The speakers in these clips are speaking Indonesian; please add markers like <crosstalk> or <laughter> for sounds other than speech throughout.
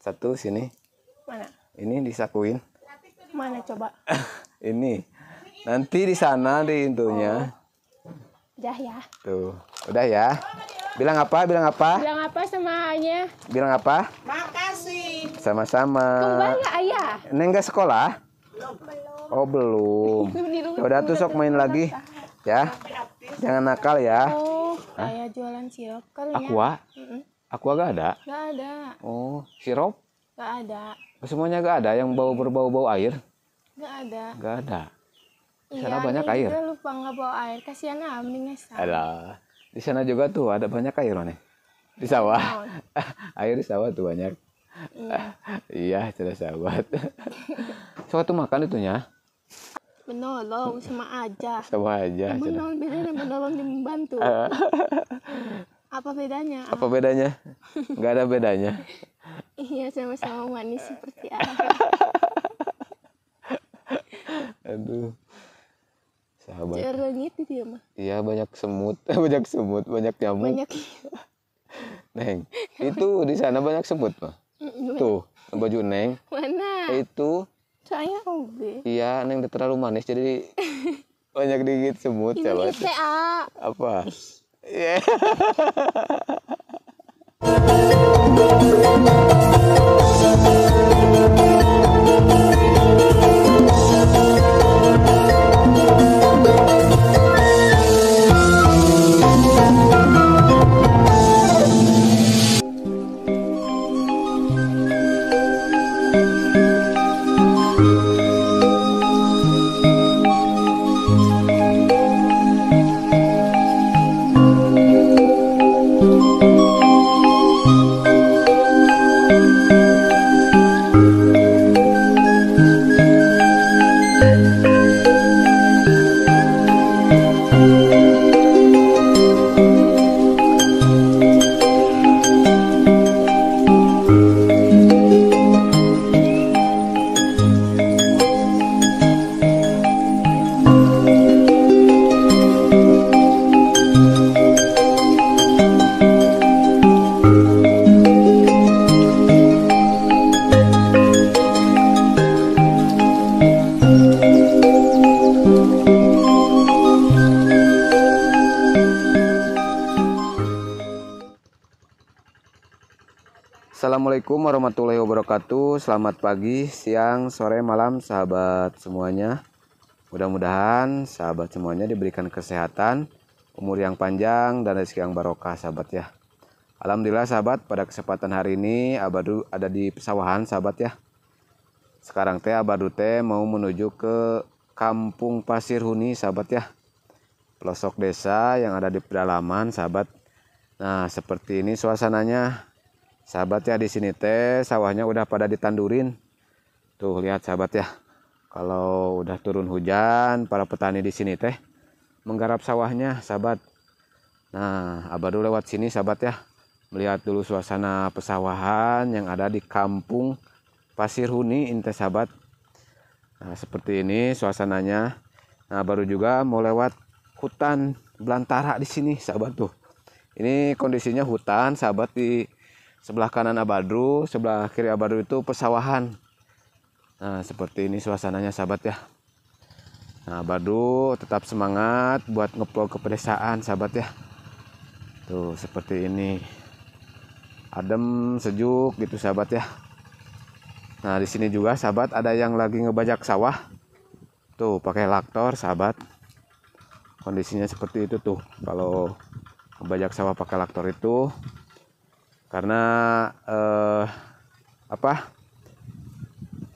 Satu sini. Mana? Ini disakuin. Mana coba? <laughs> Ini. Nanti di sana di intunya. Dah ya. Tuh. Udah ya. Bilang apa? Bilang apa? Bilang apa sama ayahnya? Bilang apa? Makasih. Sama-sama. Kembali ayah. Neng nggak sekolah? Oh belum. <laughs> Ya Udah tuh sok main lagi. Ya. Jangan nakal ya. Oh, ayah jualan sirup kali ya? Aqua? Mm-mm. Aqua gak ada? Gak ada, Oh, sirup? gak ada, Semuanya gak ada yang bau berbau-bau air? gak ada. Gak ada. Di sana Iya, banyak air. juga lupa nggak bawa air. Kasihan Amin. Sa. Alah. Di sana juga tuh ada banyak air nih. Di <laughs> sawah. air di sawah tuh banyak. iya, <laughs> sudah sahabat. <laughs> Suatu makan itunya. Menolong sama aja. Sama aja. Menolong bedanya menolong dan membantu. Apa bedanya? Apa bedanya? Gak ada bedanya. <laughs> Iya sama-sama manis seperti air. <laughs> Aduh. Sahabat. Jerengit itu ya mah. Iya banyak semut, <laughs> banyak semut, banyak nyamuk. Banyak. Neng, itu di sana banyak semut mah. Tuh, baju Neng. Mana? Itu Saya obe. iya Neng terlalu manis jadi banyak digigit semut Ini. ITA. Apa? Iya. <laughs> Assalamualaikum warahmatullahi wabarakatuh. Selamat pagi, siang, sore, malam, sahabat semuanya. Mudah-mudahan sahabat semuanya diberikan kesehatan, umur yang panjang, dan rezeki yang barokah, sahabat ya. Alhamdulillah, sahabat, pada kesempatan hari ini Abadu ada di pesawahan, sahabat ya. Sekarang teh Abadu teh mau menuju ke Kampung Pasir Huni, sahabat ya. Pelosok desa yang ada di pedalaman, sahabat. Nah, seperti ini suasananya. Sahabat ya di sini teh sawahnya udah pada ditandurin. Tuh lihat sahabat ya. Kalau udah turun hujan, para petani di sini teh menggarap sawahnya, sahabat. Nah, Abadu lewat sini sahabat ya. Melihat dulu suasana pesawahan yang ada di kampung Pasir Huni, inte sahabat. Nah, seperti ini suasananya. Nah, baru juga mau lewat hutan belantara di sini, sahabat tuh. Ini kondisinya hutan, sahabat di sebelah kanan Abadru, sebelah kiri Abadru itu pesawahan. Nah, seperti ini suasananya sahabat ya. Nah, Abadru tetap semangat buat ngeplog ke pedesaan sahabat ya. Tuh, seperti ini. Adem, sejuk gitu sahabat ya. Nah, di sini juga sahabat ada yang lagi ngebajak sawah. Tuh, pakai laktor sahabat. Kondisinya seperti itu tuh. Kalau ngebajak sawah pakai laktor itu karena eh, apa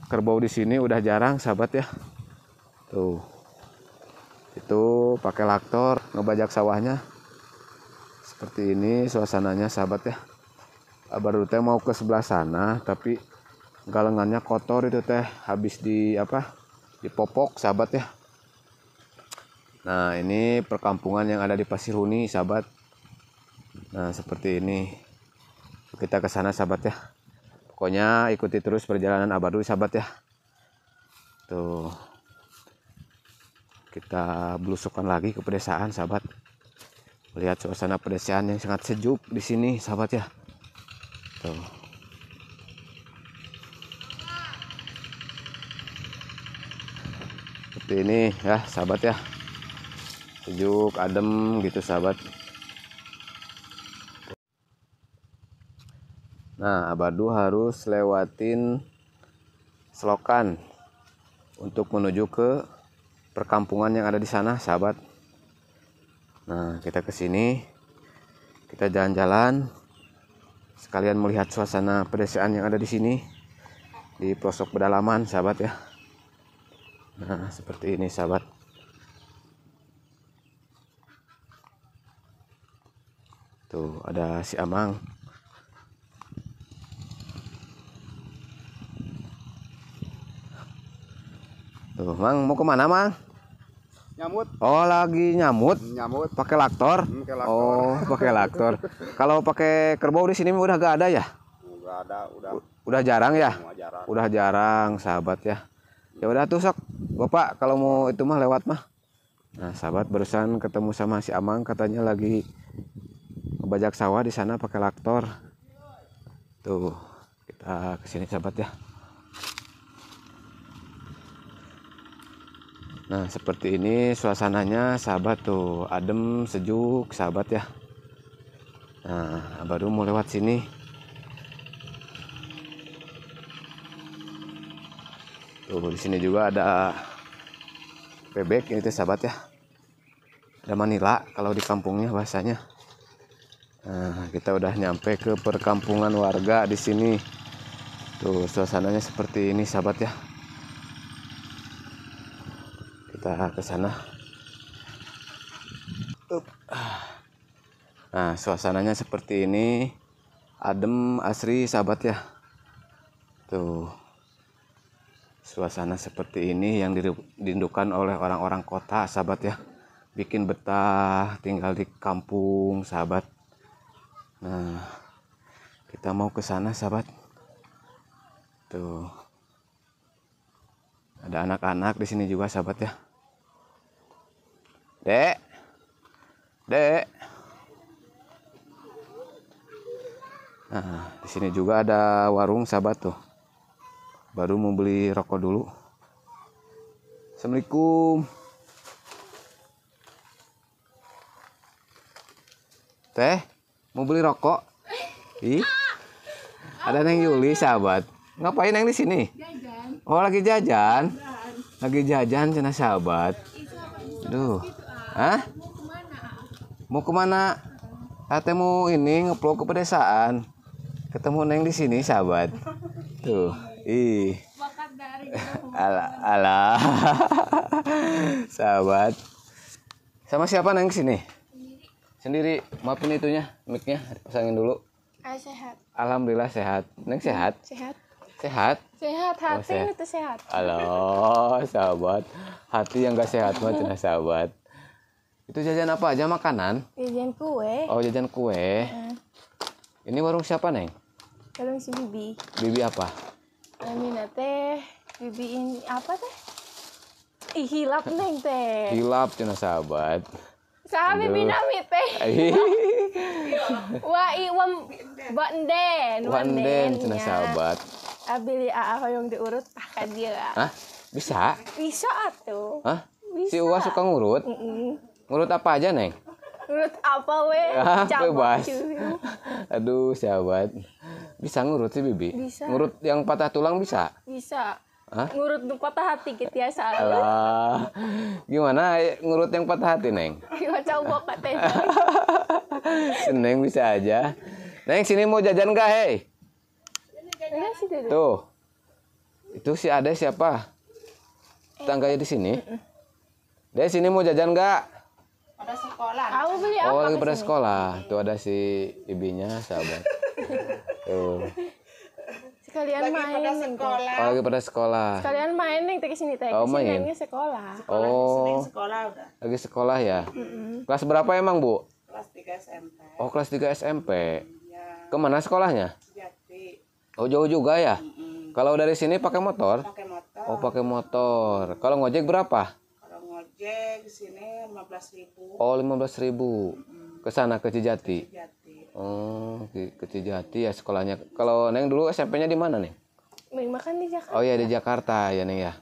kerbau di sini udah jarang sahabat ya. Tuh. Itu pakai laktor ngebajak sawahnya. Seperti ini suasananya sahabat ya. Baru teh mau ke sebelah sana tapi galengannya kotor itu teh. Habis di apa dipopok sahabat ya. Nah ini perkampungan yang ada di Pasir Huni sahabat. Nah seperti ini kita ke sana sahabat ya. Pokoknya ikuti terus perjalanan abadu sahabat ya. Tuh. Kita belusukan lagi ke pedesaan sahabat. Melihat suasana pedesaan yang sangat sejuk di sini sahabat ya. Tuh. Seperti ini ya sahabat ya. Sejuk adem gitu sahabat. Nah abadu harus lewatin selokan untuk menuju ke perkampungan yang ada di sana sahabat. Nah kita ke sini kita jalan-jalan. Sekalian melihat suasana pedesaan yang ada di sini di pelosok pedalaman sahabat ya. Nah seperti ini sahabat. Tuh ada si Amang tuh Mang mau ke mana Mang? Nyamut. Oh lagi nyamut? Nyamut. Pakai laktor? Hmm, laktor. oh pakai laktor. Kalau pakai kerbau di sini udah gak ada ya? Udah ada udah. Udah jarang ya? Jarang. Udah jarang sahabat ya. Ya udah tuh sok. Bapak kalau mau itu mah lewat mah. Nah sahabat barusan ketemu sama si Amang katanya lagi ngebajak sawah di sana pakai laktor. Tuh kita ke sini sahabat ya nah seperti ini suasananya sahabat tuh adem sejuk sahabat ya nah baru mau lewat sini Tuh di sini juga ada bebek ini tuh sahabat ya. Ada Manila kalau di kampungnya bahasanya. Nah, kita udah nyampe ke perkampungan warga di sini. Tuh suasananya seperti ini sahabat ya. Kita ke sana. Nah, suasananya seperti ini. Adem asri sahabat ya. Tuh. Suasana seperti ini yang dirindukan oleh orang-orang kota sahabat ya. Bikin betah tinggal di kampung sahabat. Nah kita mau ke sana sahabat. Tuh. Ada anak-anak di sini juga sahabat ya dek. Dek. Nah di sini juga ada warung sahabat tuh. Baru mau beli rokok dulu. Assalamualaikum. Teh mau beli rokok? Ih. Ada neng Yuli sahabat. Ngapain neng di sini? Oh lagi jajan? Lagi jajan cina sahabat. Duh Hah? mau ke mana? Ate mau ini ngeplok ke pedesaan. Ketemu neng di sini sahabat. Tuh ih. <laughs> Ala ala. <laughs> Sahabat. Sama siapa neng sini? Sendiri. Maafin itunya micnya. Pasangin dulu. Sehat. alhamdulillah sehat. Neng sehat? Sehat. sehat? Sehat. Hati sehat. itu sehat. halo sahabat. Hati yang gak sehat mah cenah sahabat itu jajan apa aja makanan Jajan kue. oh jajan kue Nah, ini warung siapa neng Kalau si Bibi. bibi apa Namina teh Bibi ini apa teh? Ih hilap neng teh. hilap cenah sahabat Saha Bibi nami teh. <laughs> Wah iwam banden. Wanden cenah ya. sahabat Abili aa hoyong diurut ah ka dia. Hah? Bisa? Bisa atuh. Hah? Bisa. Si Uwa suka ngurut? Mm-mm. Ngurut apa aja, Neng? Urut apa we? <laughs> Cabang bebas. <laughs> Aduh, sahabat. Bisa ngurut sih, Bibi? Bisa. Ngurut yang patah tulang bisa? Bisa. Hah? Ngurut nu patah hati gitu ya salah. Alah. Gimana ngurut yang patah hati, Neng? Iwa coba ka teh. Neng bisa aja. Neng, sini mau jajan gak, hei? Dulu. Tuh. Itu si Ade siapa? Tangganya di sini. Deh, sini mau jajan gak? Kamu beli apa? Oh, lagi pada sekolah. Tuh ada si ibinya, sahabat. <laughs> Tuh. Sekalian main nih. teh. Oh, lagi pada sekolah. Sekalian main nih teh ke sini teh. Oh, main. nengnya sekolah. Oh, lagi sekolah ya? Kelas berapa emang, Bu? kelas 3 SMP Oh, kelas 3 SMP. ya Ke mana sekolahnya? jadi Oh, jauh juga ya? Kalau dari sini pakai motor? pakai motor Oh, pakai motor. Kalau ngojek berapa? Di sini 15.000 Oh, 15.000. Ke sana ke Cijati. jadi Oh, ke, ke Cijati ya sekolahnya. Kalau Neng dulu SMP-nya di mana, Neng? Main makan di Jakarta. Oh iya di Jakarta ya Neng ya.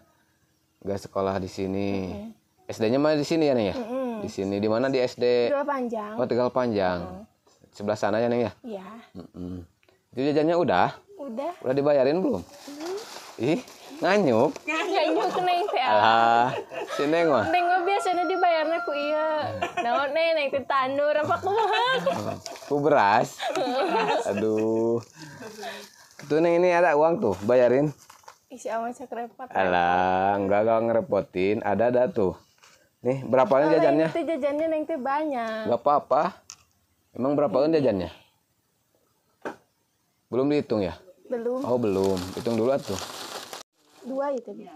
Nggak sekolah di sini. SD-nya mah di sini ya Neng ya? Mm-mm. Di sini di mana di SD? Dua panjang. Oh, Tegal Panjang. Sebelah sana ya Neng ya? Iya. Mm-mm. Itu jajannya udah? Udah. Udah dibayarin belum? Ih, nganyuk. Nganyuk neng teh. Alah, si Neng mah. Neng mah biasanya dibayarnya ku iya. Naon neng neng teh tandur apa kumaha? Ku beras. Aduh. Tuh Neng ini ada uang tuh, bayarin. Isi awan cek repot. Alah, enggak enggak ngerepotin. Ada ada tuh. Nih, berapaan jajannya? Itu jajannya neng teh banyak. Enggak apa-apa. Emang berapaan jajannya? Belum dihitung ya? Belum. Oh, belum. Hitung dulu atuh. Dua itu. Iya.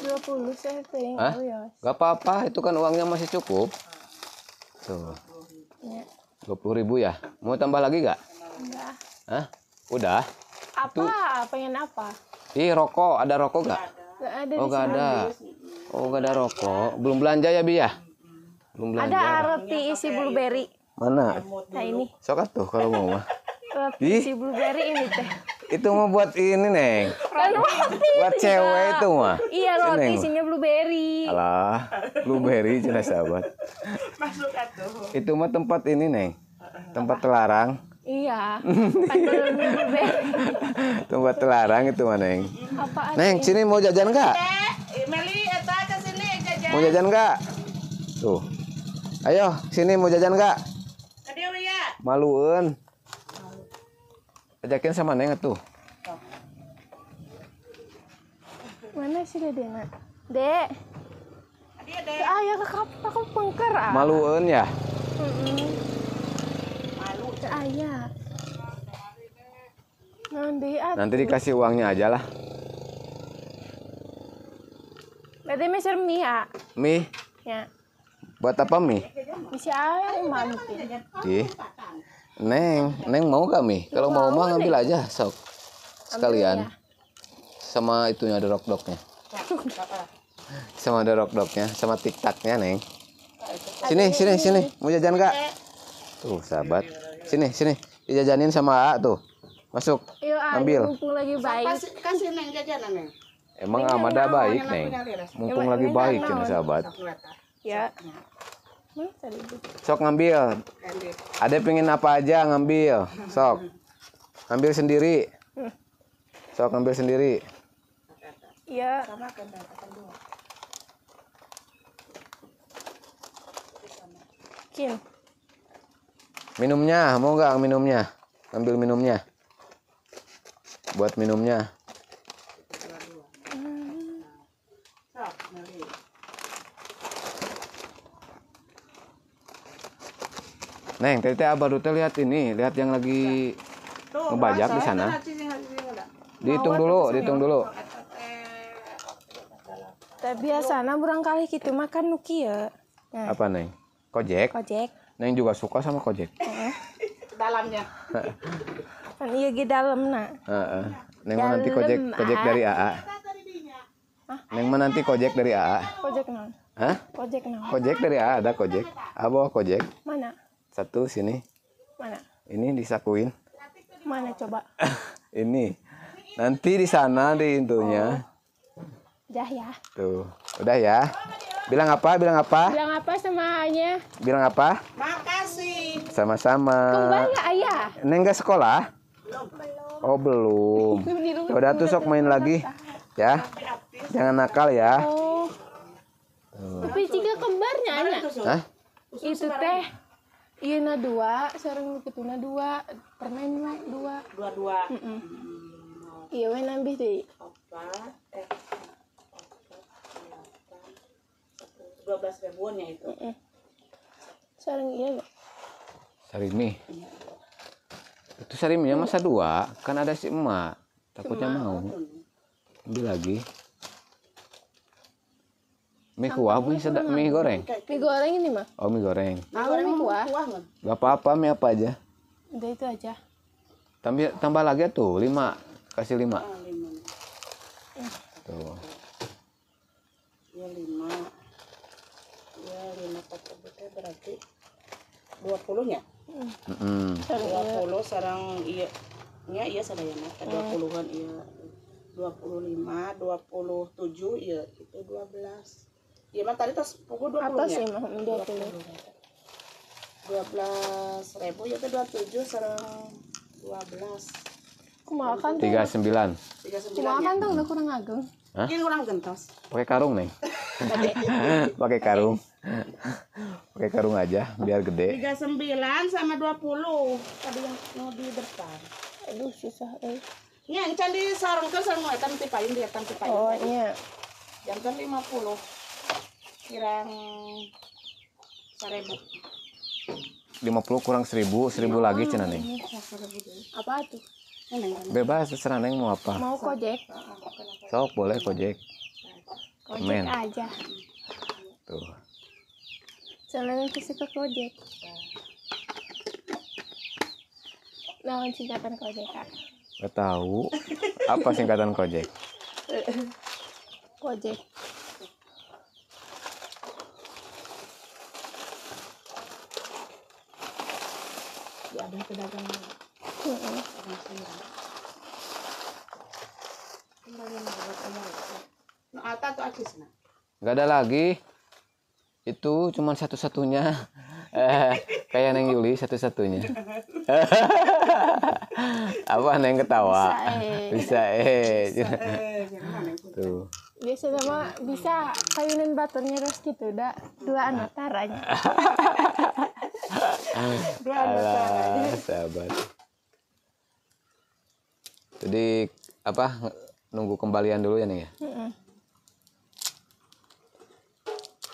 Dua puluh saya teh. Hah? Oh ya. Enggak apa-apa, itu kan uangnya masih cukup. Tuh, Ya. 20 ribu ya. Mau tambah lagi nggak? Enggak. Hah? Udah? Apa? Pengen apa? Ih, rokok. Ada rokok nggak? Gak ada Oh, sini. ada. Oh, nggak ada rokok. Belum belanja ya, Bi ya? Belum belanja. Ada roti isi blueberry. Mana? Nah ini. Sok tuh kalau mau mah. Roti Ih. isi blueberry ini teh. Itu mau buat ini, Neng. Kan roti. Buat cewek itu mah. Iya roti Neng. isinya blueberry. Alah, blueberry cina sahabat. Masuk atuh. Itu mah tempat ini, Neng. Tempat terlarang. Iya. <laughs> Tempat terlarang itu mah, Neng. Apaan? Neng, sini mau jajan nggak? Eh, Meli eta ke sini jajan. Mau jajan nggak? Tuh. Ayo, sini mau jajan nggak? Ka dieu ya. Maluun. Ajakin sama Neng tuh. Mana sih Dedena? Dek. Ka dieu deh. Ayah kakak aku pengker ah. Maluun ya? Malu. Ayah. Nanti ah. Nanti dikasih uangnya aja lah. Berarti meser mie ya? Mie, Ya. buat apa mie? Bisa ayah emak mungkin. Neng, Neng mau gak mie? Kalau mau mah ngambil aja, sok. Sekalian. ya. Sama itunya ada rock-dognya. <laughs> Sama ada rock-dognya, sama tiktaknya, Neng. Sini, sini, sini. Mau jajan gak? Tuh, sahabat. Sini, sini. Dijajanin sama A tuh. Masuk. Ayah Ambil. mumpung lagi baik. Kasih kasih neng jajanan neng. Emang Amada baik, Neng. Mumpung Emang lagi baik, ini sahabat. Ya. Sok ngambil. Ada pengen apa aja ngambil. Sok. Ngambil sendiri. Sok ngambil sendiri. Iya. Kin. Minumnya, mau nggak minumnya? Ambil minumnya. Buat minumnya. Neng, teh baru teh lihat ini, lihat yang lagi Tuh, Ngebajak di sana. udah. dihitung dulu, dihitung dulu. Eta teh Tapi biasana burang kali gitu makan nuki ya. Nah, Apa neng? Kojek. kojek. Neng juga suka sama kojek. <laughs> dalamnya. <laughs> Kan iya di dalam nak. Heeh. Neng mah nanti kojek, kojek ah. dari AA. Neng mah nanti kojek dari AA. Kojek non. Hah? Kojek non. Kojek dari AA ada kojek. Ah bawa kojek. Mana? Satu sini. Mana? Ini disakuin. Mana coba? <laughs> ini. Nanti di sana di intunya. Dah ya. Tuh. Udah ya. Bilang apa? Bilang apa? Bilang apa sama ayahnya? Bilang apa? Makasih. Sama-sama. Kembar nggak ayah? Neng gak sekolah? Oh belum. <laughs> Udah tuh sok main lagi. Ya. Jangan nakal ya. Oh. Tapi jika kembarnya ayah. Hah? Itu teh. Iya na dua, sarang gitu na dua, permen lah dua. Dua-dua. Mm-mm. Iya, we nambah deh. Opat. Eh. Dua belas ribuan ya itu. Sarang iya gak? Sarimi. Itu sariminya masa dua. Kan ada si emak. Takutnya mau. Ambil lagi. Mie kuah punya sedap mie goreng. Mie goreng ini mah. Oh mie goreng. Mie kuah. Kuah nggak? Gak apa-apa mie apa aja. Udah itu aja. Tambah tambah lagi tuh lima. Kasih lima. Ah, lima. Tuh. Ya lima. Ya lima pakai berarti dua puluh ya. Sarang Dua iya. puluh sarang iya Ya, iya sadayana teh 20-an iya. 25, 27 iya itu 12. Iya mah tadi tas pukul 20 atas ya. sih mah dua puluh 12 ribu ya teh 27 sareng 12. kumaha kan tuh tiga sembilan 39 kumaha ya. kan tuh udah kurang ageng Ini kurang gentos. pakai karung neng <laughs> pakai karung pakai karung aja biar gede 39 sama 20. Tadi yang mau di depan. aduh susah eh Nya encan di sarung kan sarung eta teu payun di eta teu payun. oh iya Jantan 50. Kirang 1000. 50 kurang 1000 1000 lagi cina neng apa tuh bebas terserah neng mau apa. Mau kojek? Sok boleh kojek. Kojek Men. aja. Tuh. Soalnya aku suka kojek. Nah singkatan kojek kak? Gak tahu. Apa singkatan kojek? Kojek Ya ada pedagang Heeh. pedagang sayur. Kembali. Nah, ata tuh nggak ada lagi itu cuman satu-satunya eh, kayak neng Yuli satu-satunya <laughs> apa neng ketawa Bisa, eh. bisa eh Eh, jangan neng. tuh biasa sama bisa kayunin baturnya terus gitu dah dua anak taranya <laughs> dua anak taranya Alah, sahabat. Jadi apa nunggu kembalian dulu ya nih ya? Heeh.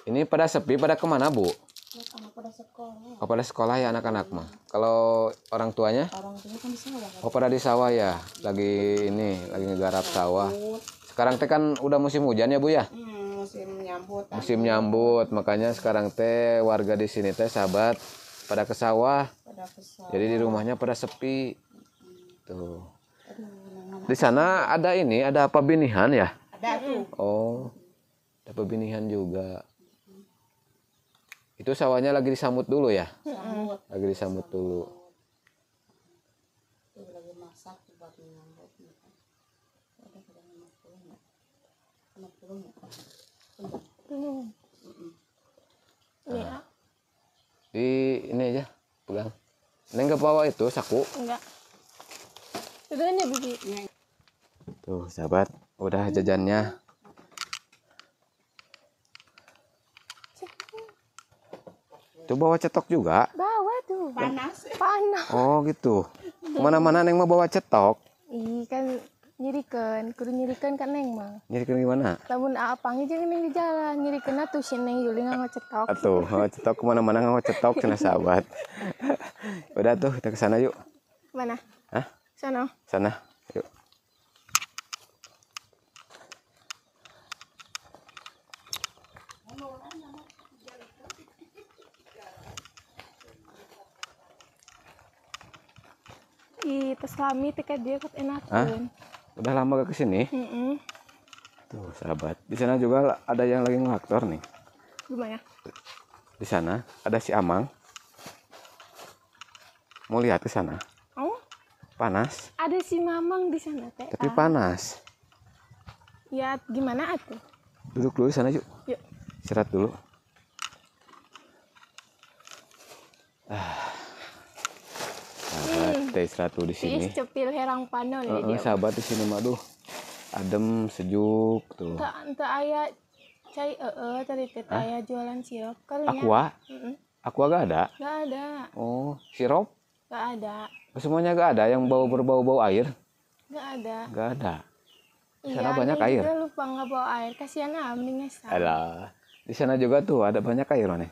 ini pada sepi pada ke mana bu? Sama pada sekolah. oh, pada sekolah ya anak-anak mah? Kalau orang tuanya? Orang tuanya kan di sawah. oh pada di sawah ya. Lagi ini lagi ngegarap sawah sekarang teh kan udah musim hujan ya bu ya? Hmm, musim nyambut. musim nyambut makanya sekarang teh warga di sini teh sahabat pada ke sawah. Jadi di rumahnya pada sepi. Tuh. Di sana ada ini ada apa binihan ya? Ada tuh. oh ada pebinihan juga. Itu sawahnya lagi disambut dulu ya? Sambut. lagi disambut dulu Tuh lagi masak buat menyambut. Ada kadang 50 enggak? 50 enggak? Hmm. Ini ah, di ini aja pegang. Neng ke bawah itu saku. Enggak. Itu kan ya bibi tuh sahabat udah jajannya. Itu bawa cetok juga. Bawa tuh. Panas. panas. Oh gitu. Ke mana-mana neng mau bawa cetok nyirikan kudu nyirikan kan neng mah nyari gimana? Lamun apangnya jangan neng di jalan nyirikan tuh si neng Yuli nggak ngecetok Atuh, <laughs> bawa cetok ke mana-mana nggak cetok cina sahabat. Udah tuh kita ke sana yuk. Mana? Hah? sana sana yuk. Ih pas lami teka dia ket Hah? Udah lama gak ke sini. Heeh. tuh sahabat. Di sana juga ada yang lagi ngelaktor nih. Gimana di sana. Ada si Amang. Mau lihat ke sana? Oh. Panas? Ada si mamang di sana teh. Tapi panas. Ya gimana atuh duduk dulu di sana yuk. Yuk. Istirahat dulu ah sahabat kita istirahat dulu di sini Tiis cepil herang panon ya Heeh, dia sahabat di sini mah duh adem sejuk tuh tak entah ayah cai ee tadi teh aya jualan sirup kali aqua Heeh. aqua gak ada Gak ada, oh sirup gak ada, semuanya gak ada yang bau berbau bau air gak ada. gak ada Di Iya, sana banyak Neng air. juga lupa nggak bawa air, kasihan ah, mending ngesal. Alah, di sana juga tuh ada banyak air nih.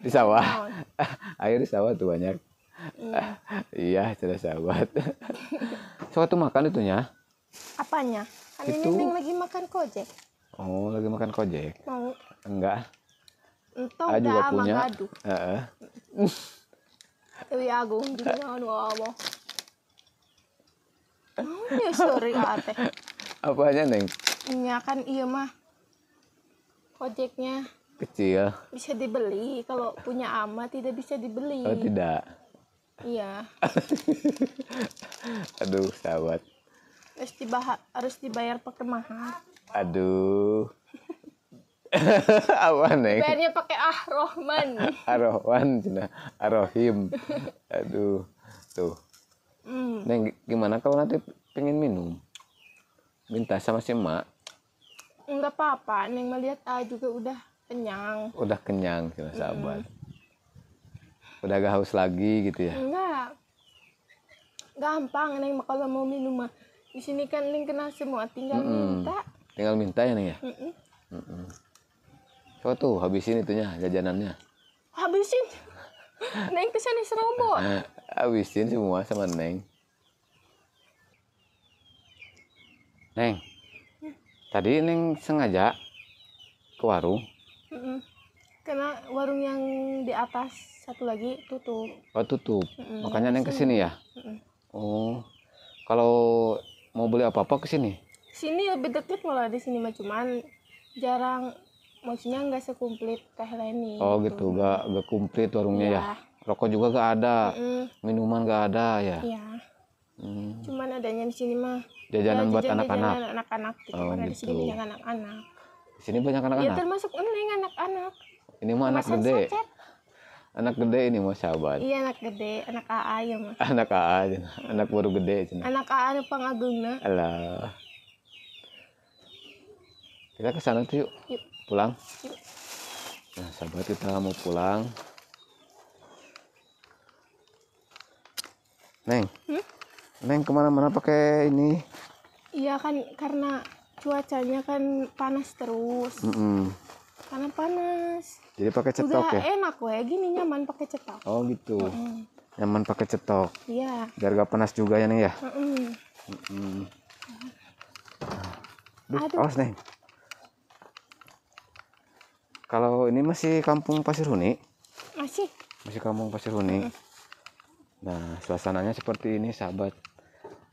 Di sawah. Naon? <laughs> air di sawah tuh banyak. Iya. sudah sahabat. <laughs> Soal tuh makan itunya. Apanya? Kan ini Itu. Neng lagi makan kojek. Oh, lagi makan kojek. Mau Enggak. entong Ah, juga punya. gaduh. Heeh. Dewi <laughs> Agung juga ngomong. Oh, ya sorry ate. <laughs> Apanya, Neng? Iya kan iya mah. Kojeknya Kecil. bisa dibeli kalau punya ama tidak bisa dibeli. Oh, tidak. Iya. <laughs> Aduh, sahabat. Harus dibayar, harus dibayar pakai mahal. Aduh. <laughs> Apa neng? Bayarnya pakai ah Rohman. <laughs> Arohwan, cina. Arohim. Aduh, tuh. Hmm. Neng, gimana kalau nanti pengen minum? Minta sama si emak. Enggak apa-apa, Neng melihat ah juga udah kenyang. Udah kenyang, cina sahabat. Udah gak haus lagi gitu ya. Enggak. Gampang Neng kalau mau minum mah. Di sini kan Neng kenal semua, tinggal Mm-mm. minta. Tinggal minta ya neng ya. Mm-mm. Mm-mm. Coba tuh habisin itunya jajanannya. Habisin. <laughs> Neng ke sana serobot. Eh, habisin semua sama Neng. Neng, tadi Neng sengaja ke warung. Mm-mm. Karena warung yang di atas satu lagi tutup. Oh tutup, Mm-mm, makanya Neng ke sini. ya. Mm-mm. Oh, kalau mau beli apa-apa ke sini. Sini lebih deket malah di sini mah cuman jarang maksudnya nggak sekumplit teh Leni. Oh gitu, gak gak komplit warungnya ya. Iya. Rokok juga gak ada, Mm-mm. minuman gak ada ya. Iya. Hmm, Cuman adanya di sini mah Jajanan ya, buat anak-anak. anak-anak gitu. Oh, Karena di sini gitu. banyak anak-anak. Di sini banyak Ya anak-anak. termasuk Neng anak-anak. Ini mah anak gede, anak gede ini mau sahabat. Iya anak gede, anak AA ya mah. <laughs> Anak AA, cenah. anak baru gede. Anak AA anu pangagungna. Alah. Kita ke sana tuh yuk. Yuk. Pulang. Yuk. Nah, sahabat kita mau pulang. Neng. Hmm? Neng ke mana-mana pakai ini. Iya kan karena cuacanya kan panas terus. Karena panas. Jadi pakai cetok Udah ya. enak weh gini nyaman pakai cetok. Oh gitu. Mm. Nyaman pakai cetok. Iya. Biar gak panas juga ya Neng ya. Mm. Duh, Aduh. awas Neng. Kalau ini masih kampung Pasir Huni. Masih. masih kampung Pasir Huni. Nah, suasananya seperti ini, sahabat.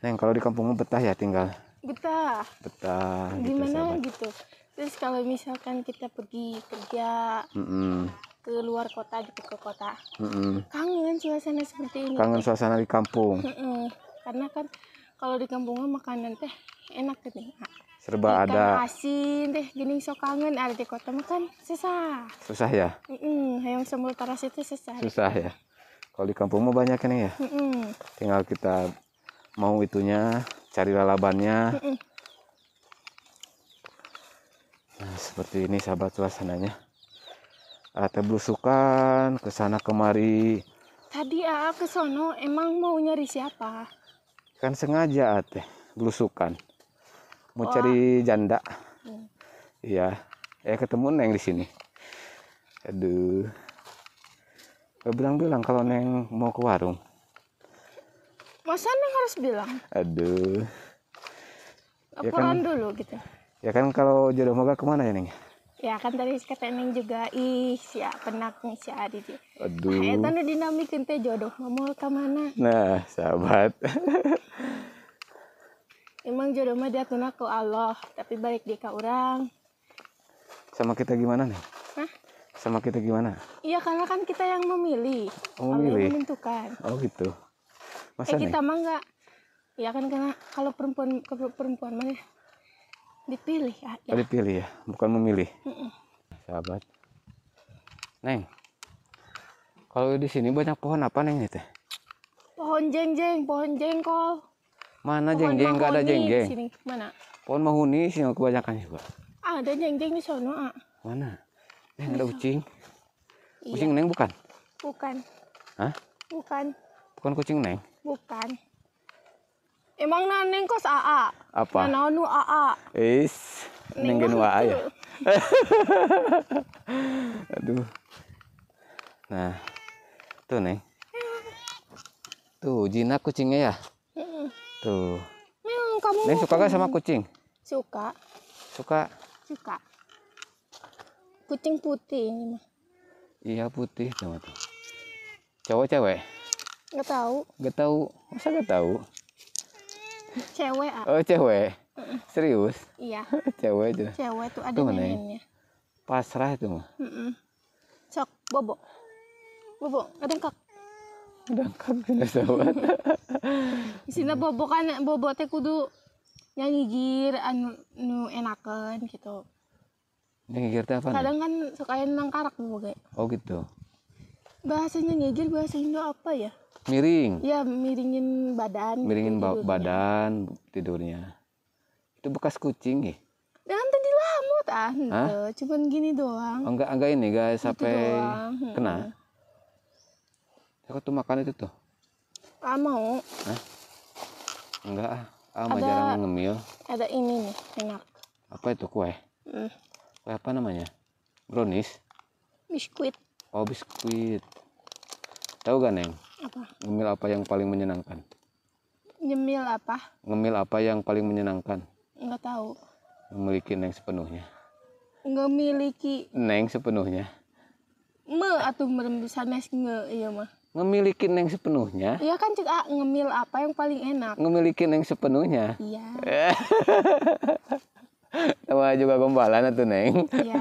Neng, kalau di kampungmu betah ya tinggal. Betah. Betah gitu, Gimana sahabat. gitu. Terus kalau misalkan kita pergi kerja Mm-mm, ke luar kota gitu ke kota, mm-mm. kangen suasana seperti ini. Kangen suasana di kampung. Mm-mm. Karena kan kalau di kampung mah makanan teh enak gitu. Serba Ikan ada. asin teh gini sok kangen ada di kota mah kan susah. Susah ya? Mm-mm. Yang sambal taras itu susah. Susah ya. Kalau di kampung mah banyak ini ya. Mm-mm. Tinggal kita mau itunya, cari lalabannya. Mm-mm. Nah, seperti ini sahabat suasananya. Ada belusukan ke sana kemari. Tadi AA ke sono emang mau nyari siapa? Kan sengaja teh belusukan. Mau Wah. cari janda. Hmm. Iya. Eh ketemu Neng di sini. Aduh. Gak bilang-bilang kalau Neng mau ke warung. Masa neng harus bilang? Aduh. Ya Laporan kan- dulu gitu. Ya kan kalau jodoh moga ke mana ya Neng? Ya kan tadi kata neng juga ih si penaknya si Adi dia. Nah, Aduh. eta nu dinamikeun teh jodoh mau ka mana? Nah, sahabat. <laughs> Emang jodoh mah diaturna ku Allah, tapi balik di ka urang. Sama kita gimana nih? Hah? Sama kita gimana? Iya karena kan kita yang memilih. Oh, Allah yang memilih. menentukan. Oh gitu. Eh Masa Neng? kita mah enggak. Ya kan karena kalau perempuan perempuan mah dipilih ya. ya. Oh, dipilih ya, bukan memilih. Mm-mm. Sahabat. Neng. Kalau di sini banyak pohon apa Neng itu? Pohon jeng-jeng, pohon jengkol. Mana pohon jeng-jeng? Gak ada jeng-jeng. Sini mana? Pohon mahuni sih kebanyakan juga. Ada jeng-jeng di sono, ah. Mana? Neng ada ucing. Iya. Kucing Neng bukan? Bukan. Hah? Bukan. Bukan kucing Neng. Bukan. Emang naneng kos AA. Apa? Nah, nu AA. Is, Neng gen wae ya. <laughs> Aduh. Nah, tuh Neng. Tuh, jinak kucingnya ya. Tuh. Memang kamu Neng suka gak sama kucing? Suka, Suka. suka. Kucing putih ini mah. Iya putih tuh. tuh. Cowok cewek? Nggak tahu. Gak tahu. Masa gak tahu? Cewek, ah. Oh cewek. Serius? Iya, <laughs> cewek aja. cewek tuh ada Tuh, neneknya. Pasrah itu mah. Mm-mm. Sok, bobo. Bobo, ada kak. Udah kan sahabat. di sini bobo kan bobo teh kudu nyanyigir anu nu enakan gitu Ini ngigir teh apa? kadang kan suka nang karak bobo ge Oh gitu. bahasanya ngigir bahasa Indo apa ya Miring. ya miringin badan Miringin ba- tidurnya. badan tidurnya. Itu bekas kucing ya? dan tadi lamut ah henteu. cuman gini doang Oh, enggak enggak ini guys Gitu sampai doang. Mm-mm. kena. Aku tuh makan itu tuh. ah mau Enggak ah. Ah, Ada- jarang ngemil. ada ini nih enak Apa itu kue? Hmm, Kue apa namanya? Brownies. biskuit Oh, biskuit. Tahu gak, Neng? Apa Ngemil apa yang paling menyenangkan? nyemil apa Ngemil apa yang paling menyenangkan? nggak tahu Memiliki Neng sepenuhnya. nggak miliki Neng sepenuhnya. me atau merembusanes nge iya mah Ngemiliki Neng sepenuhnya. iya kan cek ah, ngemil apa yang paling enak Ngemiliki Neng sepenuhnya. iya <laughs> Sama juga gombalan tuh, Neng. iya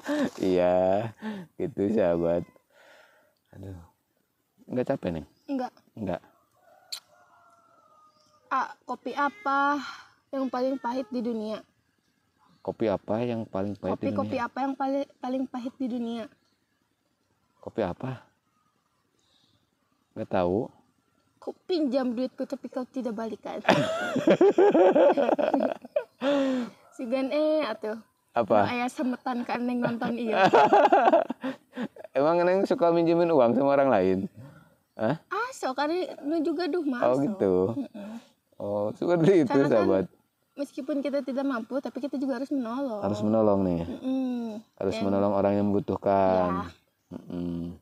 <laughs> iya, gitu sahabat. Aduh. Enggak capek, Neng? enggak Enggak. ah kopi apa yang paling pahit di dunia Kopi apa yang paling pahit kopi di kopi dunia? apa yang paling paling pahit di dunia Kopi apa? Enggak tahu. kau pinjam duitku tapi kau tidak balikan <coughs> si gan eh atuh Apa? ayah semetan kan neng nonton <laughs> iya Emang Neng suka minjemin uang sama orang lain? Hah? ah so kan nu juga duh Oh masuk gitu. Oh, seperti itu Karena kan sahabat. meskipun kita tidak mampu tapi kita juga harus menolong Harus menolong nih. ya. Mm-mm. Harus Dan menolong orang yang membutuhkan. Ya. Mm-mm.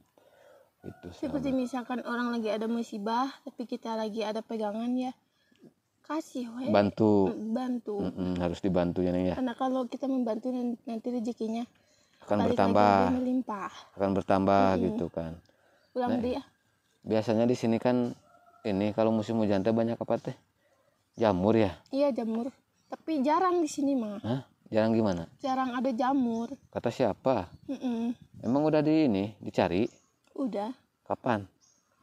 Itu seperti sahabat. misalkan orang lagi ada musibah tapi kita lagi ada pegangan ya kasih we Bantu. bantu Mm-mm, Harus dibantu ya Neng ya. karena kalau kita membantu nan- nanti rezekinya Akan bertambah, akan bertambah gitu kan. ulang dia Biasanya di sini kan ini kalau musim hujan teh banyak apa teh? Jamur ya? iya jamur tapi jarang di sini mah Hah? Jarang gimana? jarang ada jamur Kata siapa? Mm-mm. Emang udah di ini dicari? udah Kapan?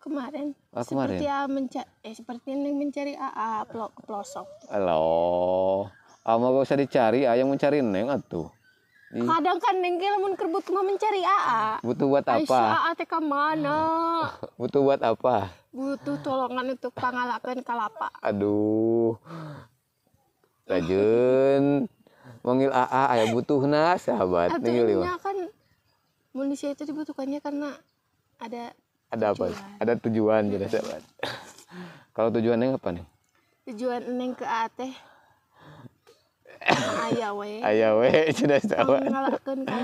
kemarin Ah, kemarin. seperti ya menca- eh seperti yang mencari AA pelok ke pelosok Halo. Ama gak usah dicari, ayang mencari neng atuh. Kadang kan nengkel mun kerbut mah mencari AA Butuh buat Aisyah apa? AA teh ka mana <laughs> Butuh buat apa? butuh tolongan untuk pangalakan kalapa Aduh. Rajun. Manggil AA aya butuhna sahabat. atau Ninggil ieu ininya mah. kan manusia itu dibutuhkannya karena ada Ada apa? tujuan. Ada tujuan jadi sahabat. Kalau tujuannya apa nih? tujuan neng ke A ayah we. Aya we. Sudah <laughs> kalapa. Pengalakan kan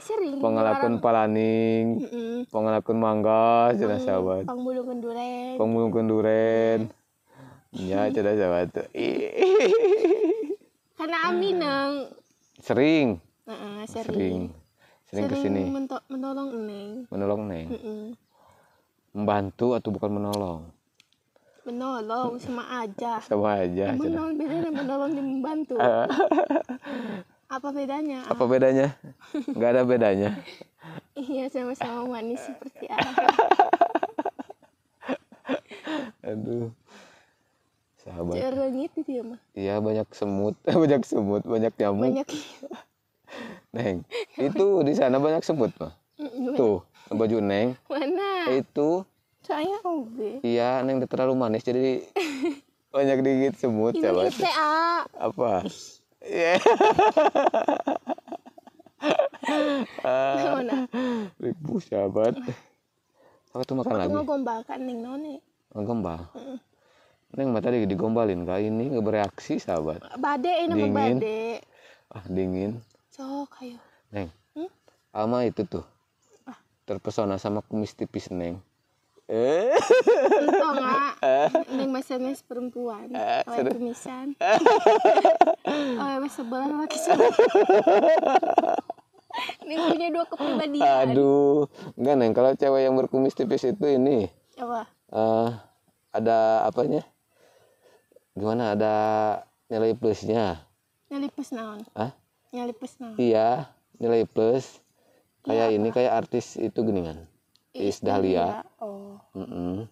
<laughs> sering pengalakan palaning, pengalakan mangga sudah sahabat. pangbulungan duren. Pengulung duren. Ya, sudah sahabat. Karena aminang Sering, Heeh, sering. sering. Sering ke sini. Mento- menolong neng. Menolong Neng. Membantu atau bukan menolong? Menolong sama aja Sama aja. menolong bedanya menolong dan membantu <laughs> apa bedanya Apa bedanya? Enggak ada bedanya. iya sama-sama manis seperti air <laughs> Aduh. Sahabat. itu dia mah Iya banyak semut, <laughs> banyak semut, banyak nyamuk. banyak Neng, itu di sana banyak semut mah. Tuh, baju Neng. mana Itu saya oge iya Neng udah terlalu manis jadi <laughs> banyak digigit semut ini sahabat. TA Apa? Iya. mana Ribu sahabat. Aku tuh makan lagi. aku gombal kan neng none Gombal. Neng mah tadi digombalin kak ini nggak bereaksi sahabat. bade ini Dingin. bade Ah dingin. sok ayo Neng. Hmm? Ama itu tuh. Ah. Terpesona sama kumis tipis Neng. Eh. <laughs> entong ah neng masih nes perempuan Eh, awet kumisan <laughs> awet sebelah laki <laughs> sebelah neng punya dua kepribadian Aduh, enggak neng. Kalau cewek yang berkumis tipis itu ini apa eh ada apanya? Gimana? Ada nilai plusnya? nyalipes naon Hah? nyalipes naon Iya, nilai plus. Kayak Iya, ini kayak artis itu geningan. Iis Dahlia. oh Mm-mm.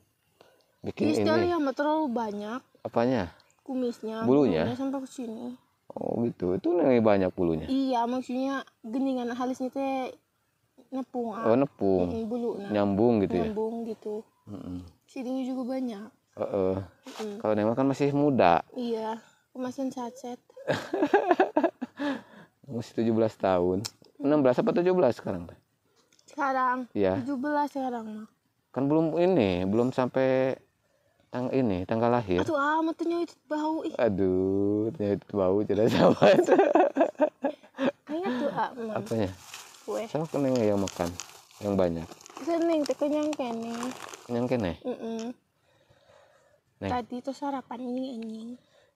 bikin Ini sekali ini yang terlalu banyak apanya kumisnya. Bulunya? sampai ke sini. oh gitu itu nih banyak bulunya Iya, maksudnya geningan halisnya teh nepung ah. oh nepung Mm, bulu nah. nyambung gitu ya Nyambung gitu. Mm-mm. Sininya juga banyak. Heeh. Mm. kalau Neng mah kan masih muda Iya, kemasan sachet. <laughs> masih 17 tahun 16 apa 17 sekarang Sekarang Iya 17 sekarang mah. kan belum ini belum sampai tang ini tanggal lahir Aduh amat tuh nyawa itu bau ih. aduh itu bau tidak sahabat <laughs> Ingat tuh ah, man. apanya Kue. sama keneng yang makan yang banyak Seneng teh kenyang kene. kenyang kene Mm Neng. Tadi tuh sarapan ini anjing.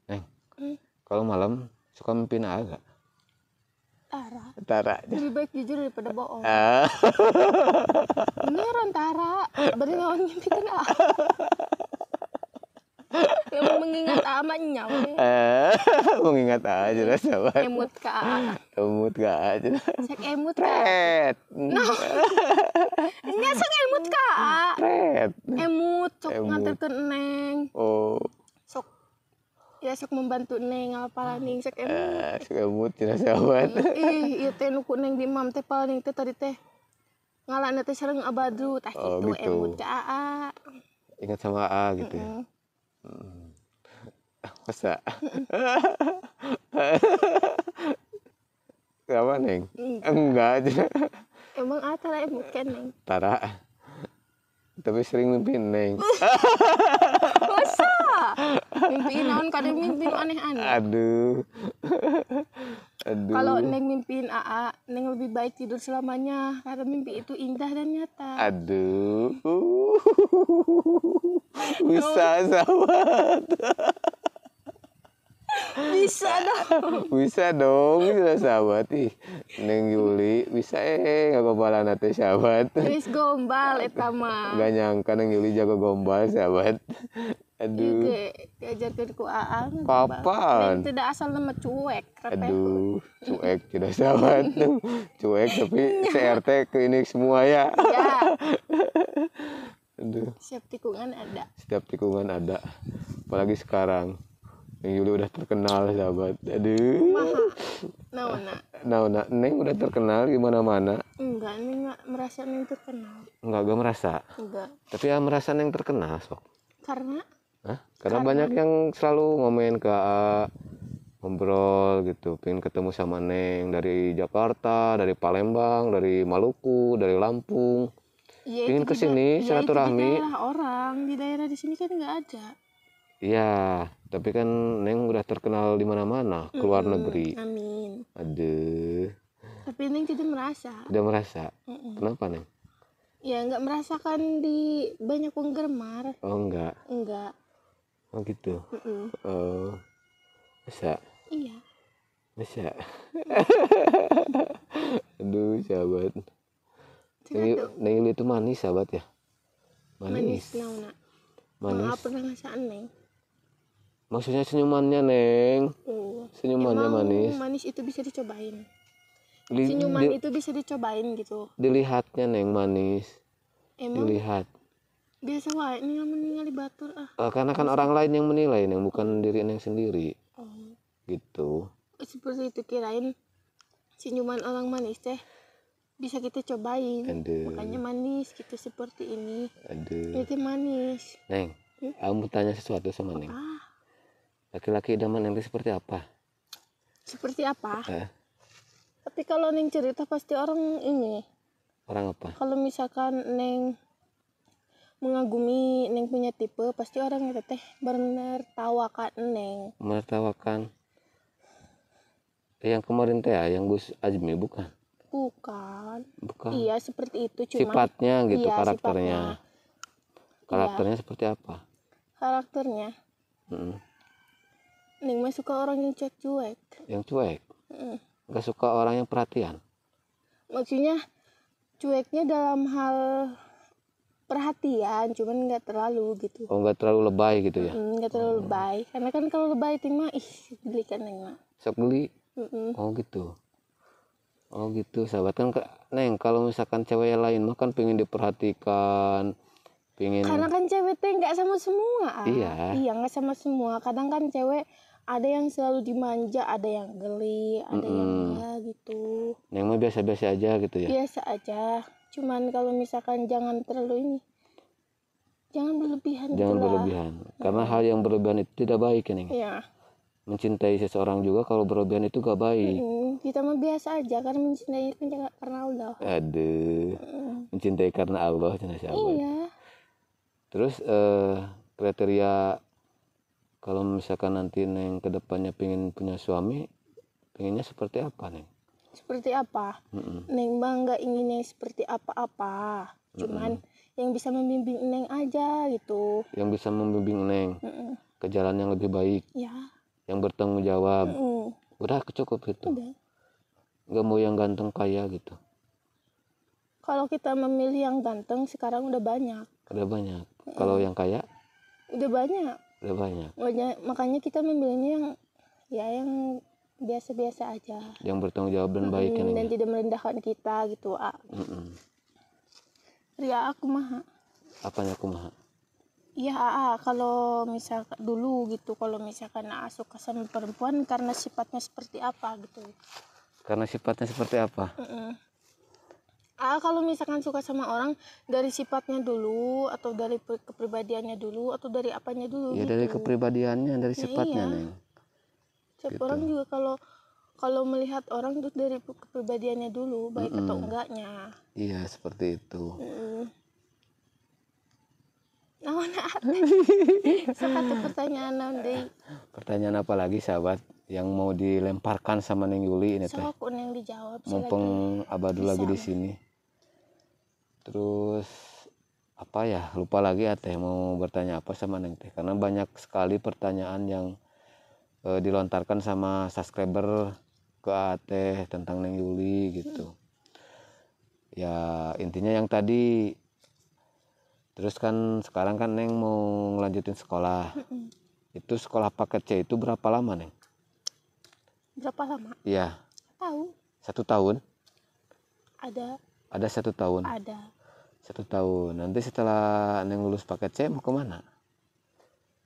neng Hmm. kalau malam suka mimpi agak Tara. Tara Lebih baik jujur daripada bohong. ah Beneran Tara. Beri ngawan mimpi kan ah. Yang mengingat amatnya we. Eh, <laughs> mengingat aja lah sahabat Emut ka ah. emut gak aja Sek emut ka. Red. Ini sok emut ka ah. Red. Emut sok nganterkeun neng. Oh, ya sok membantu neng apa ning sok emut. eh, suka emut tidak sahabat. <laughs> Ih, ieu teh nuku neng di mam teh paling teh tadi teh ngalana teh sareng abadru tah Oh, kitu gitu. emut ka aa. Ingat sama A gitu ya. Mm. <laughs> Masa? <laughs> Siapa neng? Enggak aja. Emang atara emut kan neng. Tara. Tapi sering mimpi neng. Masa? Mimpiin naon kadang mimpiin aneh-aneh. Aduh. Aduh. Kalau neng mimpiin AA, neng lebih baik tidur selamanya karena mimpi itu indah dan nyata. Aduh. Bisa sahabat. Bisa dong. Bisa dong, bisa sahabat ih. Neng Yuli bisa eh nggak kepala nate sahabat. Wis gombal eta mah. Gak nyangka Neng Yuli jago gombal sahabat. Aduh. ge diajarkeun ku AA. mah Kapan? Tidak asal nama cuek. Aduh, cuek tidak sahabat. Cuek tapi CRT ke ini semua ya. Ya, Aduh, siap tikungan ada. setiap tikungan ada. Apalagi sekarang. Neng Yuli udah terkenal sahabat. Aduh. Maha. Naona. Nah, nah, Neng udah terkenal gimana mana? Enggak, neng nggak merasa neng terkenal. Enggak, gak merasa. Enggak. Tapi ya merasa Neng terkenal sok. Karena Hah? Karena banyak yang selalu ngomen ke AA, ngobrol gitu, pengen ketemu sama Neng dari Jakarta, dari Palembang, dari Maluku, dari Lampung. ya Pengen ke sini, ya silaturahmi. daerah orang di daerah di sini kan nggak ada. Iya, tapi kan Neng udah terkenal di mana-mana, keluar Mm-mm, negeri. Amin. Aduh, Tapi neng tidak merasa. udah merasa. Mm-mm. Kenapa Neng? Ya nggak merasakan di banyak penggemar. Oh enggak, Enggak. oh gitu. Mm-mm. Oh, bisa, Iya. bisa. <laughs> Aduh, sahabat. Neng. Neng itu manis, sahabat ya. Manis Manis. nauna. Manis. Maaf pernah ngasaan neng. Maksudnya senyumannya, Neng. Oh. Senyumannya Emang manis. manis itu bisa dicobain. Di- Senyuman di- itu bisa dicobain gitu. dilihatnya, Neng, manis. Emang Dilihat. biasa wae nih lamun ningali batur ah. Eh, karena kan orang lain yang menilai, Neng, bukan diri Neng sendiri. Oh. Gitu. Seperti itu kirain senyuman orang manis teh bisa kita cobain. Aduh. Makanya manis gitu seperti ini. Aduh. Itu manis. Neng, Hmm? aku mau tanya sesuatu sama Neng. Ah, Laki-laki idaman Neng itu seperti apa? seperti apa? Eh, Tapi kalau Neng cerita pasti orang ini. orang apa? Kalau misalkan Neng mengagumi Neng punya tipe, pasti orang itu teh bener tawakan Neng. Menertawakan. Eh, Yang kemarin teh ya, yang Gus Azmi bukan? Bukan. Bukan. Iya seperti itu cuma Sifatnya gitu, Iya, karakternya. sifatnya. Karakternya seperti apa? karakternya. Mm-mm. Neng mah suka orang yang cuek-cuek. Yang cuek. Mm. Gak suka orang yang perhatian. Maksudnya cueknya dalam hal perhatian, cuman nggak terlalu gitu. Oh, nggak terlalu lebay gitu ya. Mm, nggak terlalu lebay. Karena kan kalau lebay itu mah ih geli kan Neng mah. Sok geli. Mm-mm. Oh gitu. Oh gitu, sahabat kan Neng kalau misalkan cewek yang lain mah kan pengen diperhatikan, pingin karena kan cewek teh nggak sama semua ah. Iya. iya nggak sama semua kadang kan cewek ada yang selalu dimanja ada yang geli ada yang Mm-mm. enggak gitu. Neng mah biasa-biasa aja gitu ya? Biasa aja. Cuman kalau misalkan jangan terlalu ini jangan berlebihan jangan gitu lah. berlebihan. Karena hal yang berlebihan itu tidak baik ya neng Iya. mencintai seseorang juga kalau berlebihan itu gak baik. Mm, kita mah biasa aja karena mencintai kan karena Allah. Aduh. Mm, mencintai karena Allah sahabat iya. Terus eh, kriteria kalau misalkan nanti neng ke depannya pengen punya suami pengennya seperti apa neng? Seperti apa? Mm-mm. Neng mah nggak inginnya seperti apa-apa. Cuman yang bisa membimbing Neng aja gitu. Yang bisa membimbing neng Mm-mm. ke jalan yang lebih baik ya. yang bertanggung jawab. Mm, udah cukup gitu udah. Nggak mau yang ganteng kaya gitu. Kalau kita memilih yang ganteng sekarang udah banyak. Ada banyak. Kalau yang kaya? Udah banyak ada banyak. Makanya- makanya kita memilihnya yang ya yang biasa-biasa aja. Yang bertanggung jawab dan baik ya Mm, dan neng tidak merendahkan kita gitu ah Mm-mm. Ria aku mah apanya kumaha Iya, Aa, kalau misalkan dulu gitu, kalau misalkan Aa suka sama perempuan karena sifatnya seperti apa gitu. karena sifatnya seperti apa? Mm-mm. Aa kalau misalkan suka sama orang dari sifatnya dulu atau dari kepribadiannya dulu atau dari apanya dulu ya gitu. dari kepribadiannya dari Ya, sifatnya iya. neng Setiap gitu. orang juga kalau kalau melihat orang tuh dari kepribadiannya dulu baik atau Mm-mm. enggaknya. iya seperti itu Mm. Nah, satu pertanyaan naon deui. pertanyaan apa lagi sahabat yang mau dilemparkan sama neng Yuli ini teh. Sok dijawab mumpung abadu lagi di sini. Terus apa ya lupa lagi ya teh mau bertanya apa sama neng teh. Karena banyak sekali pertanyaan yang eh, dilontarkan sama subscriber ke teh tentang neng Yuli gitu. Ya intinya yang tadi terus kan sekarang kan neng mau ngelanjutin sekolah. Mm-mm. itu sekolah paket C itu berapa lama neng Berapa lama? iya Tahu? satu tahun Ada, ada satu tahun ada. satu tahun nanti setelah neng lulus paket C mau ke mana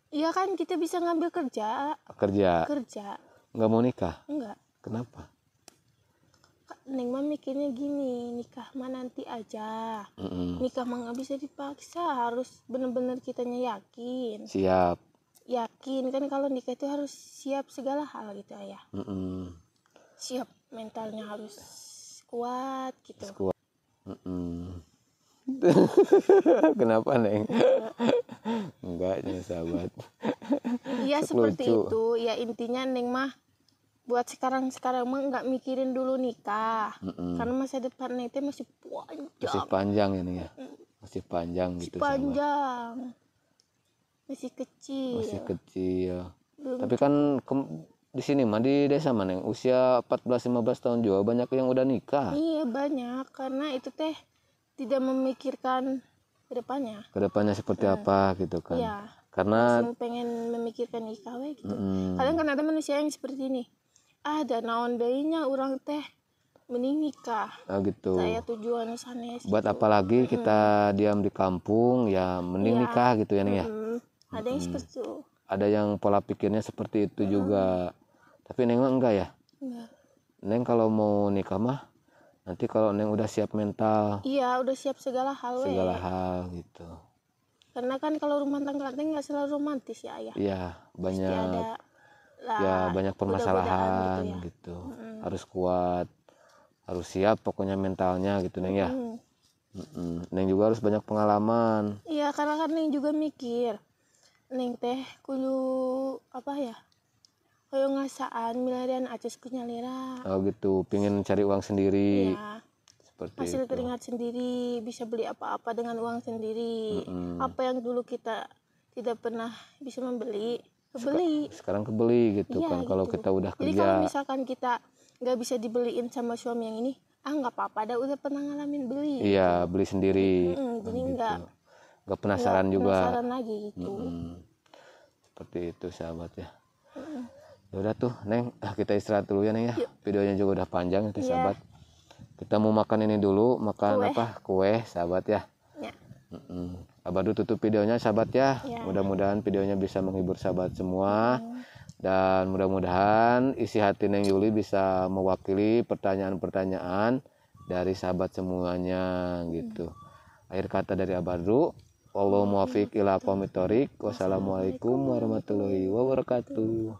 Iya kan kita bisa ngambil kerja, kerja kerja. nggak mau nikah Enggak. kenapa Kak, Neng mah mikirnya gini, nikah mah nanti aja. Mm-mm. Nikah mah nggak bisa dipaksa, harus bener-bener kitanya yakin. siap Yakin kan kalau nikah itu harus siap segala hal gitu ayah. Mm-mm. Siap mentalnya harus kuat gitu. Kuat. Mm-mm. <laughs> kenapa neng enggak ya sahabat Iya seperti lucu. itu. Ya intinya Neng mah buat sekarang sekarang mah nggak mikirin dulu nikah. Mm-mm. Karena masa depan Neng teh masih panjang. masih panjang ini ya masih panjang masih gitu sahabat panjang. Masih kecil. masih kecil Belum tapi kan kem- di sini mah di desa mana yang usia 14-15 tahun juga banyak yang udah nikah Iya banyak karena itu teh tidak memikirkan ke depannya. ke depannya seperti apa gitu kan Iya. karena Langsung pengen memikirkan nikah we gitu. mm, Kadang kan ada manusia yang seperti ini. Ah, ada naon urang teh mending nikah. ah, gitu Saya tujuan sanes. buat apa lagi kita diam di kampung ya mending Iya. nikah gitu ya nih ya ada yang seperti itu. ada yang pola pikirnya seperti itu juga tapi neng mah enggak ya Enggak. neng kalau mau nikah mah nanti kalau neng udah siap mental Iya, udah siap segala hal we. segala hal gitu Karena kan kalau rumah tangga teh nggak selalu romantis ya, ayah. iya Pasti banyak ada lah, ya banyak permasalahan godaan gitu, Mm-mm. harus kuat harus siap pokoknya mentalnya gitu neng ya Mm. Neng juga harus banyak pengalaman Iya, karena kan Neng juga mikir. Neng teh kudu apa ya? Kayak ngasaan milarian acus kunyalira. oh gitu pingin cari uang sendiri Ya, seperti hasil itu keringat sendiri, bisa beli apa-apa dengan uang sendiri. Mm-mm. Apa yang dulu kita tidak pernah bisa membeli, kebeli. sekarang kebeli gitu Iya, kan kalau gitu. kita udah Jadi kerja kalau misalkan kita nggak bisa dibeliin sama suami yang ini, ah nggak apa-apa, dah udah pernah ngalamin beli. iya beli sendiri Mm-mm, jadi gitu. Nggak penasaran nggak juga penasaran lagi gitu. Mm-mm. seperti itu sahabat ya ya udah tuh neng ah, kita istirahat dulu ya neng ya videonya juga udah panjang itu Iya. sahabat kita mau makan ini dulu makan Kue. apa kue sahabat ya Ya. Mm-mm. Abadu tutup videonya sahabat ya. Ya. Mudah-mudahan videonya bisa menghibur sahabat semua dan mudah-mudahan isi hati Neng Yuli bisa mewakili pertanyaan-pertanyaan dari sahabat semuanya gitu. Akhir kata dari Abadu, Wallahu muwafiq ila aqwamit thoriq. Wassalamualaikum warahmatullahi wabarakatuh.